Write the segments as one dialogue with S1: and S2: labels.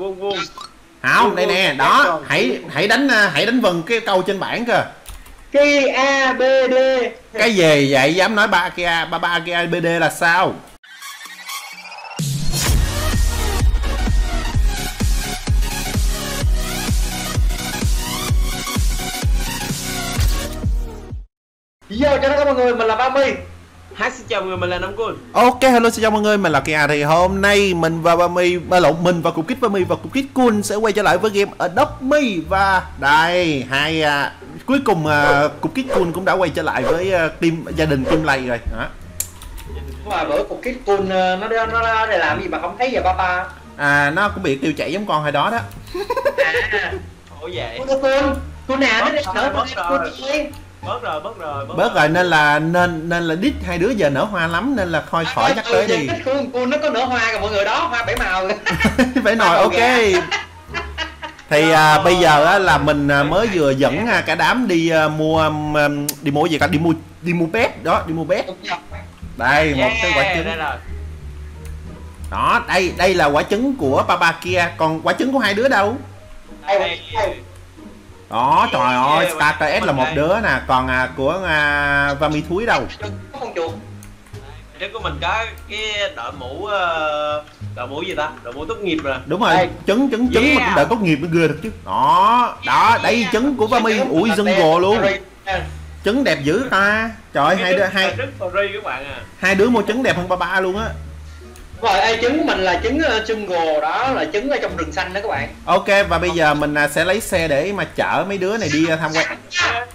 S1: vuông vuông.
S2: Không đây nè đó hãy hãy đánh à, hãy đánh vần cái câu trên bảng cơ
S3: Ki A B D.
S2: Cái gì vậy? Dám nói ba kia ba ba kia bd là sao?
S3: Yo chào tất cả mọi người mình là Ba My
S1: Hi xin chào mọi người mình là Nam Cun
S2: Ok hello xin chào mọi người mình là Kia thì hôm nay mình và Bami ba lộn mình và cục kích Bami và cục kích Kun sẽ quay trở lại với game Adopt Me. Và đây hai à, cuối cùng à, cục kích Kun cũng đã quay trở lại với à, team gia đình team lầy rồi. Đó.
S3: Mà bữa cục kít cun nó nó nó để làm gì mà không thấy giờ ba ba?
S2: À nó cũng bị tiêu chảy giống con hồi đó đó.
S3: À.
S1: Ủa vậy?
S3: Cun cun Cun nào nó
S1: bớt
S3: cun
S1: rồi.
S3: đi
S1: bớt rồi bớt rồi
S2: bớt rồi. nên là nên nên là đít hai đứa giờ nở hoa lắm nên là thôi khỏi nhắc tới đi.
S3: Cun cun nó có nở hoa kìa mọi người đó hoa bảy màu.
S2: Phải nói ok. thì à, bây giờ á, là mình à, mới vừa dẫn à, cả đám đi à, mua um, đi mua gì cả đi mua đi mua bét đó đi mua bét đây một cái quả trứng.
S1: đây rồi.
S2: Đó đây đây là quả trứng của papa kia còn quả trứng của hai đứa đâu?
S3: Đây,
S1: Đây,
S3: đây.
S2: Đó trời ơi
S1: Yeah,
S2: Star KS là một đứa nè còn à, của à, Vami Thúi đâu?
S3: Có con chuột.
S1: Trứng của mình có cái đội mũ ờ, đội mũ gì ta? Đội mũ tốt nghiệp rồi.
S2: Đúng rồi trứng trứng trứng mà
S1: Yeah.
S2: cũng đợi tốt nghiệp mới ghê được chứ. Đó đó đây trứng của Vami. Ui dân gồ luôn. Trứng đẹp. Dữ ta. Trời hai đứa hai
S1: trứng free các bạn à.
S2: hai đứa mua trứng đẹp hơn papa luôn á
S3: Rồi ê, trứng của mình là trứng jungle đó là trứng ở trong rừng xanh đó các bạn.
S2: Ok và bây giờ mình à, sẽ lấy xe để mà chở mấy đứa này đi à, tham quan.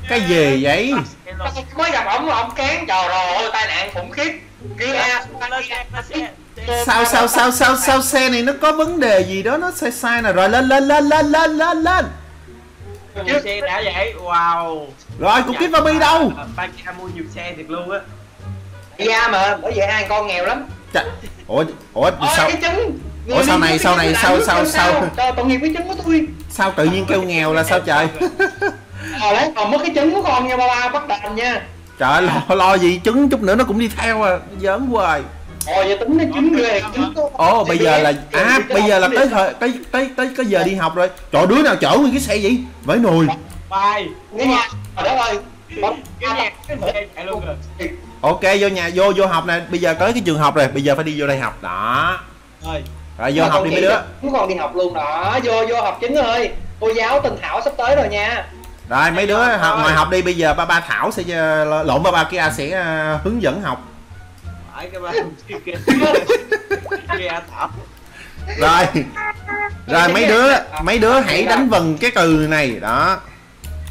S2: Cái gì vậy?
S3: mới gặp ổng là ổng cán trời ơi tai nạn khủng khiếp. Kia.
S1: Lên xe, lên xe.
S2: Sao sao sao sao sao xe này nó có vấn đề gì đó nó sai sai nè. Rồi lên lên lên lên lên lên lên.
S1: Nhiều xe đã vậy. Wow.
S2: Rồi cục kít Barbie đâu.
S1: Ba mua nhiều xe thiệt luôn á.
S3: Dạ mà bởi vậy hai con nghèo lắm
S2: Chà, Ủa ủa
S3: Ôi
S2: sao
S3: cái trứng.
S2: Ủa, sau này- sau này- sau- sau- sau-
S3: tội nghiệp cái trứng của tôi.
S2: sao tự nhiên kêu nghèo là sao trời?
S3: Ờ lấy còn mất cái trứng của con nha ba ba bắt đền nha.
S2: Trời lo, lo gì trứng chút nữa nó cũng đi theo à Giỡn hoài.
S3: Ồ giờ tính nó trứng ghê trứng của-
S2: Ồ bây giờ là À bây giờ là tới thời tới tới tới cái giờ đi học rồi. Trời đứa nào chở nguyên cái xe vậy? Vãi nồi.
S1: Bye
S3: Cái nhà Trời đất ơi
S1: cái nhạc. Cái xe chạy luôn rồi
S2: Ok vô nhà vô vô học nè. Bây giờ tới cái trường học rồi Bây giờ phải đi vô đây học. Đó. Rồi. Vô học đi mấy đứa.
S3: Chúng còn đi học luôn đó. Vô vô học trứng ơi. Cô giáo Tình Thảo sắp tới rồi nha.
S2: Rồi mấy đứa học ngoài học đi bây giờ ba ba Thảo sẽ ờ, lộn ba ba kia sẽ ờ, hướng dẫn học.
S1: phải cái ba kia kia thảo.
S2: Rồi. Rồi mấy đứa mấy đứa hãy đánh vần cái từ này. Đó.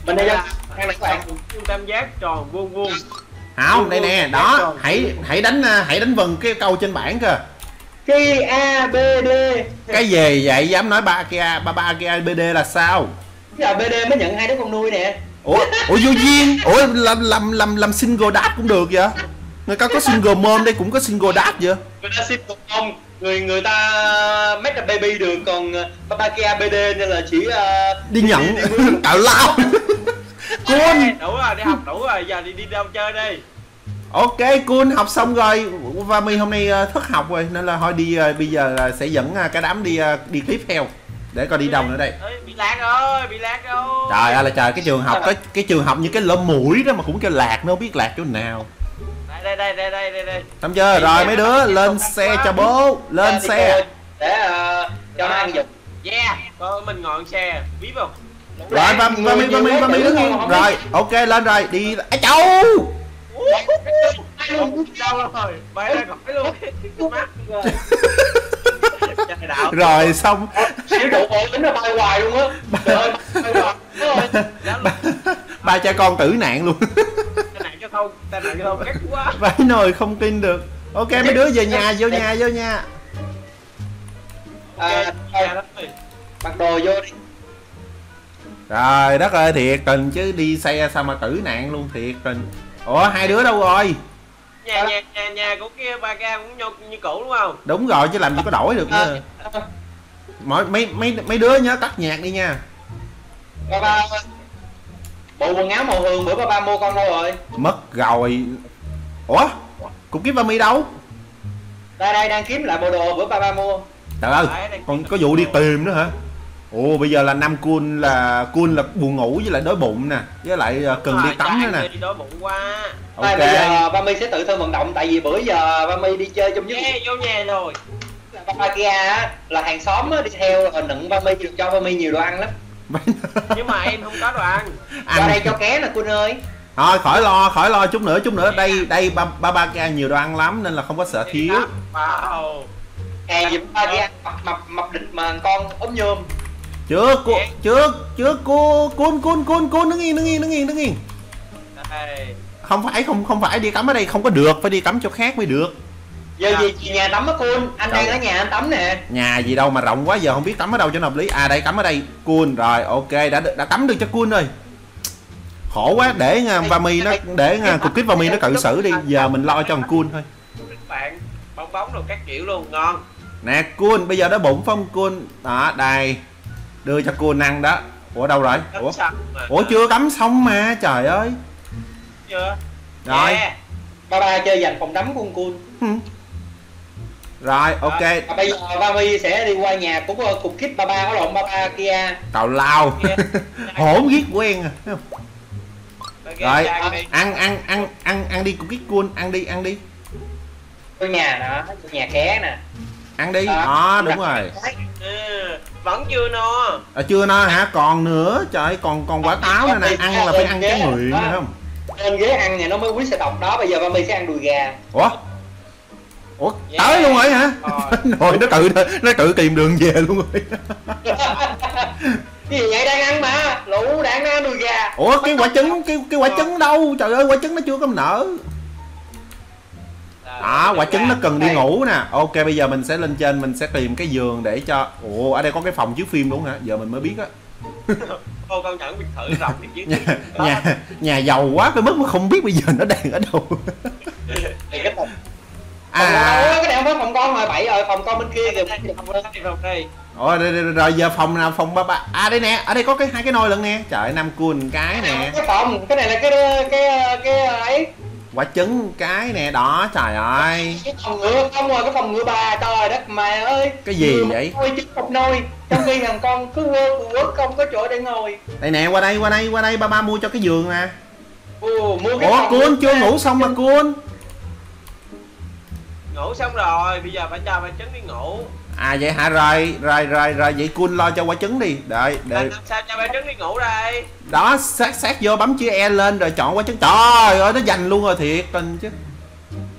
S3: Mình đây cho Thằng này các bạn.
S1: Tam giác tròn vuông vuông
S2: Không, đây nè, đó, hãy hãy đánh ờ, hãy đánh vần cái câu trên bảng cơ.
S3: Ki A B D
S2: Cái gì vậy dám nói ba kia ba ba kia BD là sao?
S3: Giờ BD mới nhận hai đứa con nuôi nè
S2: Ủa, ủa vô duyên. Ủa làm làm làm làm single dad cũng được vậy? Người ta có single mom đây cũng có single dad vậy?
S3: Người ta được không Người người ta make a baby được Còn uh, Papa Kia BD nên là chỉ uh,
S2: Đi nhận tạo lao. Cool.
S1: đủ rồi đi học đủ rồi giờ đi đi đâu chơi đi
S2: Ok, cool học xong rồi và mình hôm nay ờ, thất học rồi nên là thôi đi ờ, bây giờ là sẽ dẫn ờ, cả đám đi đi tiếp theo để coi đi đâu nữa đây.
S1: Ê, bị lạc rồi bị lạc rồi
S2: Trời ơi là trời cái trường học cái cái trường học như cái lỗ mũi đó mà cũng kêu lạc nó không biết lạc chỗ nào.
S1: đây đây đây đây đây đây
S2: Xong chưa? Rồi mấy đứa lên xe cho bố, lên xe.
S3: Để uh, cho nó ăn dục
S1: yeah con mình ngọn xe biết không
S2: Rồi và và mi và mi và mi đứng yên. Rồi, ok lên rồi, đi. Á cháu.
S1: rồi bay ra khỏi luôn mắt rồi trời đạo
S2: Rồi xong
S3: Xíu tính bay hoài luôn á rồi.
S1: Dám
S2: ba, ba cha con tử nạn luôn.
S1: tai nạn giao thông quá
S2: Vãi nồi không tin được. Ok mấy đứa về nhà, vô nhà, vô nhà.
S3: À, mặc đồ vô đi
S2: Trời đất ơi thiệt tình chứ đi xe sao mà tử nạn luôn thiệt tình. Ủa hai đứa đâu rồi?
S1: Nhà nhà nhà nhà của kia ba ca cũng như, như cũ đúng không?
S2: Đúng rồi chứ làm gì có đổi được nữa
S3: à,
S2: Mọi, mấy, mấy, mấy đứa nhớ tắt nhạc đi nha.
S3: Ba ba bộ quần áo màu hường bữa ba ba mua con đâu rồi?
S2: Mất rồi. Ủa Cục kiếm ba mi đâu?
S3: Đây đây đang kiếm lại bộ đồ bữa ba ba mua.
S2: Trời ơi còn có vụ đi tìm nữa hả ồ bây giờ là năm cun là cun là buồn ngủ với lại đói bụng nè với lại ờ, cần
S1: Đúng
S2: đi
S1: rồi,
S2: tắm nữa nè.
S1: đi đói bụng quá.
S3: Thôi
S2: ok
S3: bây giờ ba mi sẽ tự thân vận động tại vì bữa giờ ba mi đi chơi trong những
S1: Nghe vô nhà rồi.
S3: Papakia á là hàng xóm á, đi theo ờ, nựng ba mi được cho ba mi nhiều đồ ăn lắm.
S1: Nhưng mà em không có đồ ăn.
S3: Qua đây
S2: ăn
S3: cho ké nè Quân ơi.
S2: thôi khỏi lo khỏi lo chút nữa chút nữa. Đây đây ba ba ba ca nhiều đồ ăn lắm nên là không có sợ thiếu.
S1: Wow
S3: Hè gì Papakia mập mập mập địch mà con ốm nhôm.
S2: Trước cô trước trước cô cun cun cun cun đứng yên đứng yên đứng yên đứng yên
S1: Đây
S2: không phải không không phải đi cắm ở đây không có được phải đi cắm chỗ khác mới được
S3: Giờ
S1: Dạ.
S3: gì chị nhà tắm á Quân, anh đang
S2: Trời.
S3: ở nhà anh tắm nè.
S2: nhà gì đâu mà rộng quá giờ không biết tắm ở đâu cho nó hợp lý à đây cắm ở đây cun rồi ok đã đã tắm được cho cun rồi khổ quá để vami nó để cục kít vami nó cự xử đi giờ mình lo cho thằng cun thôi
S1: bạn bong bóng đồ các kiểu luôn ngon
S2: nè cun bây giờ nó bụng phong cun đó đây đưa cho cun ăn đó ủa đâu rồi ủa ủa chưa cắm xong mà trời ơi
S1: chưa
S2: rồi
S1: Yeah.
S3: Ba ba chơi dành phòng tắm của con Quân.
S2: Ừ. rồi ok
S3: Và bây giờ ba mi sẽ đi qua nhà của ờ, cục kít ba ba có lộn ba ba kia.
S2: tào lao
S1: Yeah.
S2: hổn giết quen à thấy không?
S1: Rồi, ăn đi.
S2: ăn ăn ăn ăn ăn đi cục kít cun ăn đi ăn đi
S3: Có nhà đó, nhà ké nè.
S2: ăn đi
S3: Đó.
S2: đó đúng rồi
S1: vẫn chưa no.
S2: À, chưa no hả? Còn nữa? Trời ơi, còn còn quả táo nữa nè. Ăn là phải ăn cái miệng nữa không?
S3: Lên ghế. Ăn thì nó mới quý sẽ độc đó, bây giờ ba mi sẽ ăn đùi gà.
S2: ủa? Ủa?
S1: Yeah.
S2: tới luôn rồi hả?
S1: Rồi.
S2: rồi nó tự nó tự tìm đường về luôn rồi.
S3: Cái gì vậy? Đang ăn mà. Lũ đang ăn đùi gà.
S2: Ủa cái quả trứng cái cái quả trứng đâu? Trời ơi quả trứng nó chưa có nở đó quả trứng nó cần đi ngủ nè. Ok bây giờ mình sẽ lên trên mình sẽ tìm cái giường để cho ủa ở đây có cái phòng chiếu phim đúng hả? Giờ mình mới biết á.
S1: Ô con nhận biệt thự rộng chứ
S2: nhà nhà nhà giàu quá cái mức mà không biết bây giờ nó đang ở đâu.
S3: Phòng
S2: à.
S3: À. cái này không phòng con mà bảy rồi phòng con bên kia kìa.
S1: Không đây,
S2: Ồ, rồi, rồi, rồi giờ phòng nào? Phòng ba ba à đây nè ở đây có cái hai cái nồi lận nè. Trời năm cun cái nè.
S3: Cái phòng cái này là cái cái cái ấy
S2: quả trứng cái nè đó trời ơi.
S3: Cái phòng ngựa không rồi cái phòng ngựa bà trời đất mày ơi.
S2: Cái gì
S3: Ngựa
S2: vậy?
S3: Nôi trứng một nôi. Trong khi thằng con cứ quơ quơ không có chỗ để ngồi.
S2: Đây nè qua đây qua đây qua đây ba ba mua cho cái giường nè.
S3: Ồ, mua cái
S2: ủa
S3: ngựa
S2: chưa ngủ xong mà cun
S1: Ngủ xong rồi, bây giờ phải cho ba trứng đi ngủ
S2: à vậy hả? Rồi rồi rồi rồi vậy cun lo cho quả trứng đi. Đợi
S1: Làm
S2: đợi
S1: sao cho ba trứng đi ngủ đây?
S2: Đó sát sát vô bấm chữ e lên rồi chọn quả trứng. Trời ơi nó dành luôn rồi thiệt tình chứ.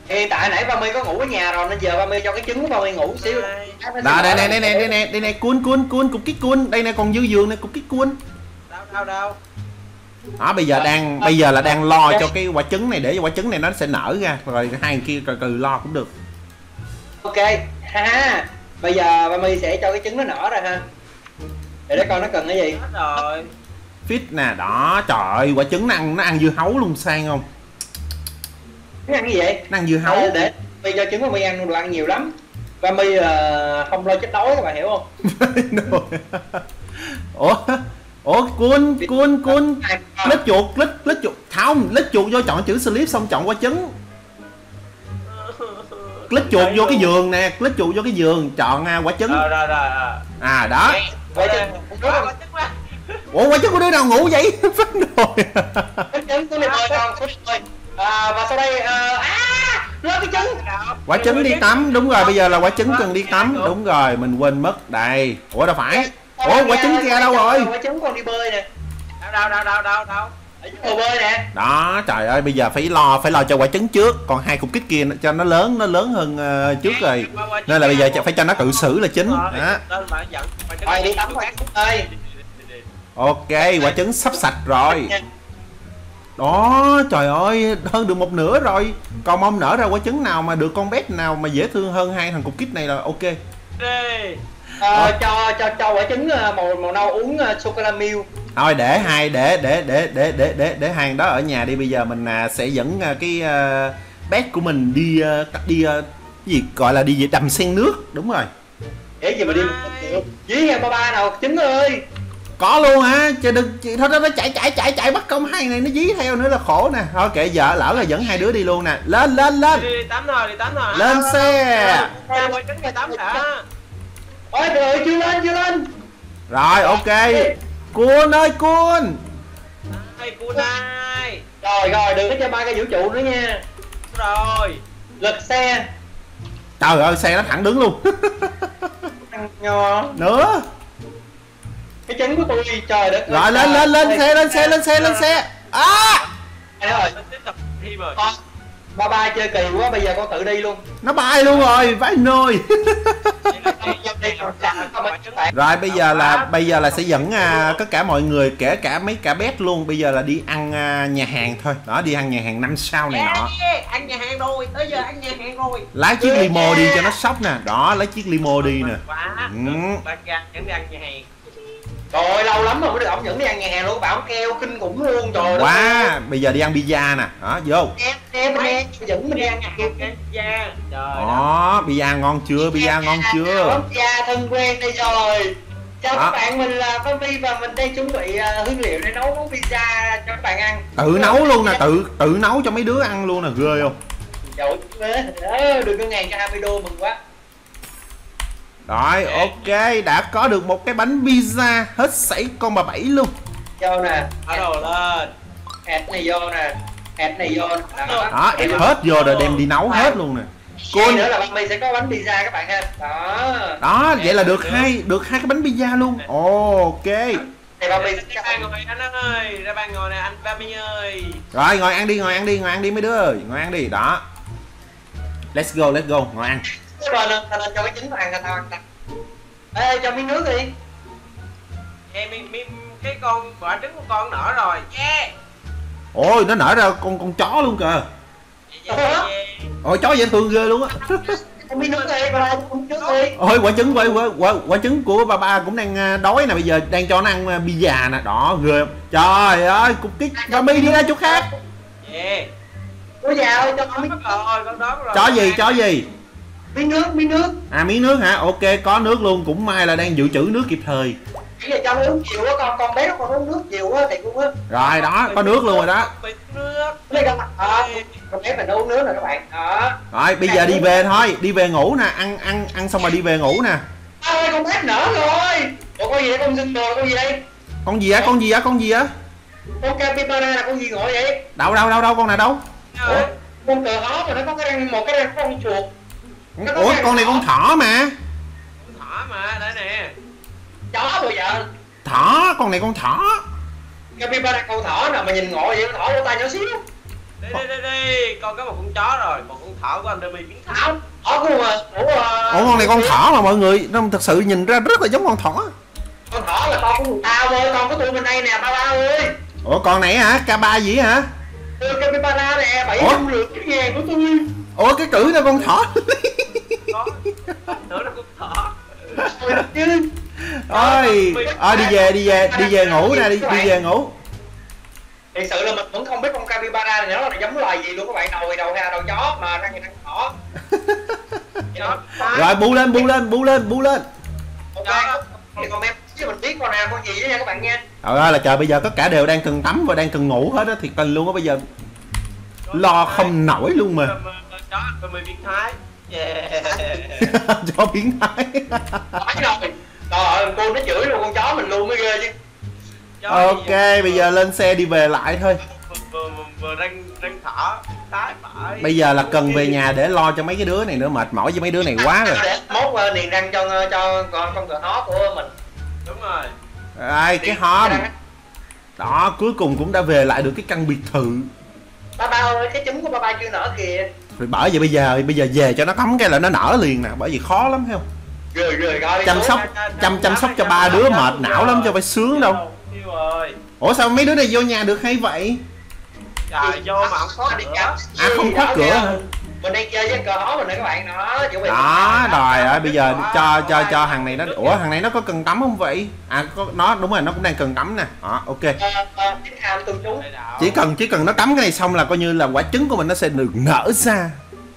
S3: Thì tại nãy ba mi có ngủ ở nhà rồi nên giờ ba mi cho cái trứng của ba mi ngủ xíu.
S1: Đây.
S2: đó đây này đây này đây này đây này cun cun cun cục kít cun đây này còn dư giường này cục kít cun
S1: Đâu, đâu, đâu?
S2: Đó bây giờ đang bây giờ là đang lo cho cái quả trứng này để cho quả trứng này nó sẽ nở ra. Rồi hai người kia từ từ lo cũng được.
S3: Ok ha ha bây giờ ba mi sẽ cho cái trứng nó nở ra ha. Để để coi nó cần cái gì?
S1: Hết rồi.
S2: Fit nè đó trời ơi quả trứng nó ăn nó ăn dưa hấu luôn sang không?
S3: Nó ăn cái gì vậy?
S2: Nó ăn dưa hấu.
S3: Ờ, để mi cho trứng ba mi ăn đồ ăn nhiều lắm. Ba mi ờ, không lo chết đói các bạn hiểu không?
S2: Ủa ủa cun cun cun
S3: Ai-
S2: lít chuột lít lít chuột. Không lít chuột vô chọn chữ slip xong chọn quả trứng lít chuột vô cái giường nè lít chuột vô cái giường chọn à, quả trứng.
S1: Rồi, rồi, rồi, rồi.
S2: À đó.
S3: Quả trứng
S2: ủa quả trứng của đứa nào ngủ vậy? Phát rồi.
S3: Cái trứng của đi bơi à, và sau đây ờ, à
S2: quả trứng đi tắm. Đúng rồi bây giờ là quả trứng cần đi tắm. Đúng. Rồi mình quên mất. Đây. Ủa đâu phải. Ủa quả trứng kia đâu rồi?
S3: quả trứng con đi bơi nè.
S1: Đâu, đâu, đâu, đâu, đâu,
S3: hồ bơi nè.
S2: Đó trời ơi bây giờ phải lo phải lo cho quả trứng trước. Còn hai cục kích kia cho nó lớn nó lớn hơn ờ, trước rồi. Nên là bây giờ phải cho nó tự xử là chính. Đó.
S3: Rồi đi tắm qua ơi
S2: ok quả trứng sắp sạch rồi. Đó trời ơi hơn được một nửa rồi. Còn mong nở ra quả trứng nào mà được con bé nào mà dễ thương hơn hai thằng cục kích này là ok.
S1: Đi
S3: Ờ, cho cho cho quả trứng ờ, màu màu nâu uống uh, sô cô la milk
S2: thôi để hai để để để để để để để hai thằng đó ở nhà đi. Bây giờ mình à, sẽ dẫn à, cái à, bét của mình đi à, đi à, cái gì gọi là đi về đầm sen nước. Đúng rồi.
S3: Để gì mà đi dí nghe ba ba nào trứng ơi.
S2: Có luôn hả chứ đừng chị thôi nó chạy chạy chạy chạy bắt công hai này nó dí theo nữa là khổ nè. Thôi kệ vợ lỡ là dẫn hai đứa đi luôn nè. Lên lên lên.
S1: Đi, đi tắm rồi đi tắm rồi.
S2: Lên xe.
S1: Quay trứng đi tắm hả?
S3: Ôi trời ơi, chưa lên chưa lên.
S2: Rồi ok cuốn ơi cuốn
S1: Đây cu nai
S3: rồi rồi đừng có cho ba cái vũ trụ nữa nha.
S1: Rồi.
S3: Lật xe.
S2: Trời ơi xe nó thẳng đứng luôn.
S3: Ăn nho
S2: nữa.
S3: Cái trứng của tôi trời đất ơi.
S2: rồi lên lên lên xe lên xe lên xe lên xe. À!
S3: Trời ơi,
S1: Mình tiếp tục rồi
S3: ba ba chơi kỳ quá bây giờ con tự đi luôn.
S2: Nó bay luôn rồi vãi nồi rồi bây giờ là bây giờ là sẽ dẫn à, tất cả mọi người kể cả mấy cả bét luôn. Bây giờ là đi ăn à, nhà hàng thôi. Đó đi ăn nhà hàng năm sao này nọ.
S1: Ăn nhà hàng rồi Tới giờ ăn nhà hàng rồi.
S2: Lái chiếc limo đi cho nó sốc nè. Đó lấy chiếc limo đi nè.
S1: Quá.
S2: Ừ.
S3: Trời lâu lắm rồi mới được ổng dẫn đi ăn nhà hàng luôn bảo ổng keo kinh khủng luôn trời
S2: quá bây giờ đi ăn pizza nè. Đó vô.
S3: Em em em dẫn mình đi ăn
S1: nhà hàng. Da Trời
S2: đó pizza ngon chưa? Pizza ngon chưa?
S3: Dạ thân quen đây rồi Chào
S2: Đó.
S3: các bạn, mình là Vi và mình đang chuẩn bị à, hương liệu để nấu món pizza cho các bạn ăn.
S2: Tự nấu luôn nè tự tự nấu cho mấy đứa ăn luôn nè ghê không?
S3: Trời ơi, được có ngàn cho 20 đô mừng quá
S2: rồi ok đã có được một cái bánh pizza hết sảy con bà bảy luôn.
S3: Vô nè,
S1: Bắt đầu lên.
S3: Hạt này vô nè. Hạt này vô. Nè
S2: đó ép hết vô rồi đem đi nấu hết luôn nè.
S3: Cô nữa là bạn sẽ có bánh pizza các bạn ha. Đó.
S2: Đó vậy là được hai được hai cái bánh pizza luôn. Ok.
S3: Thì
S1: Ra ba ngồi anh ơi. Ra ba ngồi nè anh ba ơi.
S2: Rồi ngồi ăn đi ngồi ăn đi ngồi ăn đi mấy đứa ơi. Ngồi ăn đi đó. Let's go let's go ngồi ăn
S3: Rồi lên, tao lên cho cái chính ăn cho tao ăn tao Ê, cho miếng nước đi.
S1: Em mi, mi, cái con quả trứng của con nở rồi. Yeah
S2: ôi nó nở ra con con chó luôn kìa.
S1: Yeah, yeah, yeah, yeah.
S2: ôi chó dễ thương ghê luôn á.
S3: Cho miếng nước đi, ơi,
S2: ôi quả trứng quả, quả, quả, quả trứng của ba ba cũng đang à, đói nè bây giờ đang cho nó ăn à, pizza nè. Đó ghê. Trời ơi cục kích. Ba mi đi ra chỗ khác.
S1: Yeah
S3: Ủa dạ ơi, cho
S1: Con
S3: miếng,
S1: mất rồi, con đón rồi.
S2: Chó gì chó gì
S3: miếng nước, miếng nước.
S2: À miếng nước hả? Ok có nước luôn. Cũng may là đang dự trữ nước kịp thời.
S3: Bây giờ cho nó uống nhiều quá, con con bé nó còn uống nước nhiều quá thì cũng á
S2: rồi đó có nước luôn rồi đó.
S1: Nước
S3: con bé mình uống nước rồi các bạn. Đó.
S2: Rồi bây giờ đi về thôi. Đi về ngủ nè. Ăn ăn ăn xong rồi đi về ngủ nè.
S3: Ơi con bé nở rồi. Ủa con gì đây con dưng rồi con gì đây
S2: con gì á? Con gì á? Con gì á?
S3: Con capybara là con gì ngồi vậy?
S2: Đâu đâu đâu đâu con này đâu?
S3: Ủa con cờ hó mà nó có cái răng một cái răng con chuột
S2: ủa con này con thỏ mà.
S1: Thỏ mà, đây nè.
S3: Chó bây giờ
S2: thỏ con này con thỏ.
S3: Capybara con thỏ nào mà nhìn ngộ vậy con thỏ lỗ tai nhỏ xíu.
S1: Đi đi đi đi, con có một con chó rồi, một con thỏ của anh Remy biến thảo.
S3: Thỏ của mà ủa ờ,
S2: ủa con này con thỏ mà mọi người nó thật sự nhìn ra rất là giống con thỏ.
S3: Con thỏ là con của tao thôi con của tôi bên đây nè ba ba ơi.
S2: Ủa con này hả? K ba gì hả?
S3: Capybara nè bảy
S2: Ủa?
S3: trăm rưỡi cái ngàn của tôi.
S2: Ủa cái cử nó con thỏ
S1: nữa là con thỏ.
S3: Chứ
S2: ơi ơi đi về đi về đi về ngủ nè đi đi về ngủ.
S3: Thật sự là mình vẫn không biết con capybara này nó là giống loài gì luôn các bạn đầu thì đầu ha đầu chó mà răng thì răng thỏ.
S2: Rồi bu lên bu lên bu lên bu lên.
S3: Ok thì con em chứ mình biết con nào con gì đó nha các bạn nha.
S2: Trời ơi là trời bây giờ tất cả đều đang cần tắm và đang cần ngủ hết á thiệt tình luôn á bây giờ lo không nổi luôn mà.
S1: Chó anh Remy biến thái Yeah.
S2: Cho biến thái.
S3: Nói rồi. Trời ơi cô nó chửi luôn con chó mình luôn mới ghê chứ.
S1: Chó
S2: ok bây giờ lên xe đi về lại thôi.
S1: Vừa, vừa, vừa, răng, răng thỏ Tái phải.
S2: Bây giờ là cần về nhà để lo cho mấy cái đứa này nữa mệt mỏi với mấy đứa này quá rồi.
S3: Để mốt niềng răng cho cho con con cờ hó của mình.
S1: Đúng rồi.
S2: Ai cái hòm đó cuối cùng cũng đã về lại được cái căn biệt thự.
S3: Ba ba ơi cái trứng của ba ba chưa nở kìa
S2: rồi bởi vậy bây giờ bây giờ về cho nó cắm cái là nó nở liền nè bởi vì khó lắm thấy không?
S3: Rồi rồi coi
S2: chăm sóc chăm chăm sóc cho ba đứa mệt não lắm cho phải sướng đâu. ủa sao mấy đứa này vô nhà được hay vậy?
S1: Trời vô mà không có
S3: đi cắm.
S2: À, không khóa cửa. hả?
S3: Mình đang chơi với cờ hó mình nè các bạn. Đó chuẩn bị
S2: đó rồi ơi bây giờ cho cho cho thằng này nó ủa thằng này nó có cần tắm không vậy? À có, nó đúng rồi nó cũng đang cần tắm nè. Đó ok.
S3: Ờ ờ
S2: chỉ cần chỉ cần nó tắm cái này xong là coi như là quả trứng của mình nó sẽ được nở ra.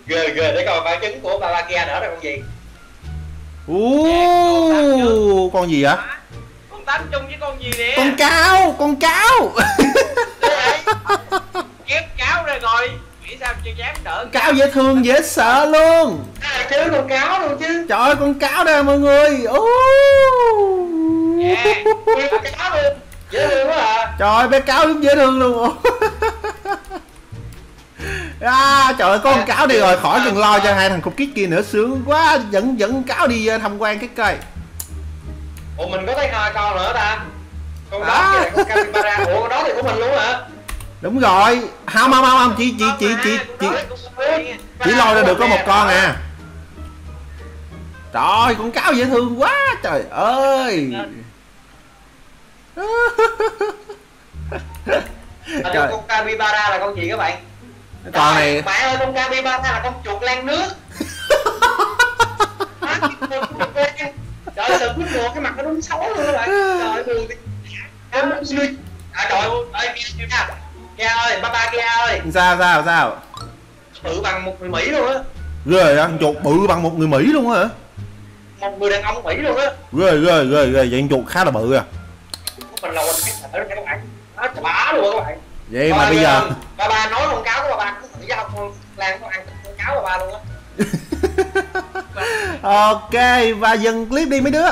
S3: Ghê ghê để coi quả trứng của ba ba kia nở ra con gì.
S2: Ú, con gì vậy?
S1: Con tắm chung với con gì nè?
S2: Con cáo con cáo.
S1: Kéo cáo ra rồi sao chưa dám đỡ
S2: cáo dễ thương dễ sợ luôn.
S3: À, chứ con cáo luôn chứ.
S2: Trời ơi con cáo đây mọi người. Ô.
S1: Yeah.
S3: Ui, con cáo luôn dễ thương quá à.
S2: Trời ơi bé cáo đúng dễ thương luôn. À, trời ơi có con cáo đi rồi khỏi cần lo cho hai thằng cục kít kia nữa. Sướng quá dẫn dẫn cáo đi ờ, tham quan cái cây.
S3: Ủa mình có thấy hai con nữa ta? Con đó
S2: À.
S3: kìa con capybara ủa con đó thì của mình luôn hả
S2: đúng rồi. Không không không không chị chị chị chị chị. chỉ lôi ra được có một con à. Trời ơi con cáo dễ thương quá trời ơi.
S3: À,
S2: Trời.
S3: con capybara là con gì các bạn?
S2: Con này.
S3: Bạn ơi con capybara là con chuột lan nước. Trời ơi sợ quýt một cái mặt nó đúng xấu luôn các bạn. Trời ơi buồn à trời ơi kia kia kia ơi ba ba kia ơi.
S2: Sao sao sao?
S3: Tự bằng một người mỹ luôn á.
S2: Ghê con chuột bự bằng một người mỹ luôn á hả?
S3: Một người đàn ông mỹ luôn á.
S2: Ghê ghê ghê ghê. Vậy con chuột khá là bự à.
S3: Mình là cái sợ đó các bạn. Nó bá luôn các bạn.
S2: Vậy mà bây giờ
S3: ba ba nói con cáo của ba ba cứ thử giao con lan con ăn con cáo ba ba luôn á.
S2: Ok và dừng clip đi mấy đứa.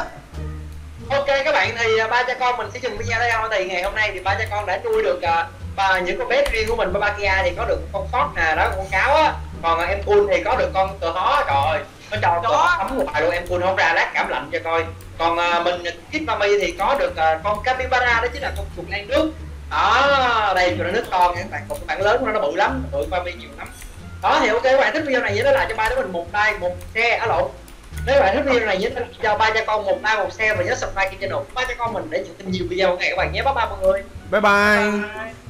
S3: Ok các bạn thì ba cha con mình sẽ dừng video đây. Thôi thì ngày hôm nay thì ba cha con đã nuôi được à, ba những con bé riêng của mình ba ba kia thì có được con phót nè đó con cáo á. Còn à, em cool thì có được con cờ hó trời. Ơi nó cho
S1: Chó.
S3: con ấm ngoài luôn em cool không ra lát cảm lạnh cho coi. Còn à, mình kit mami thì có được à, con capybara đó chính là con chuột lan nước. Đó đây chuột lan nước con các bạn còn các bạn lớn của nó nó bự lắm bự mami nhiều lắm. Đó thì ok các bạn thích video này nhớ để lại cho ba đứa mình một like một share ở lộn nếu bạn thích video này nhớ cho ba cha con một like một share và nhớ subscribe kênh channel ba cha con mình để nhận thêm nhiều video ngày các bạn nhé. Bye bye mọi người.
S2: Bye bye.
S1: Bye.